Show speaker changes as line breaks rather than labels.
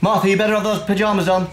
Martha, you better have those pyjamas on.